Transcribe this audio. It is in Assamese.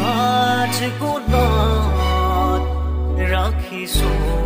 পাঠ গুণত ৰাখিছোঁ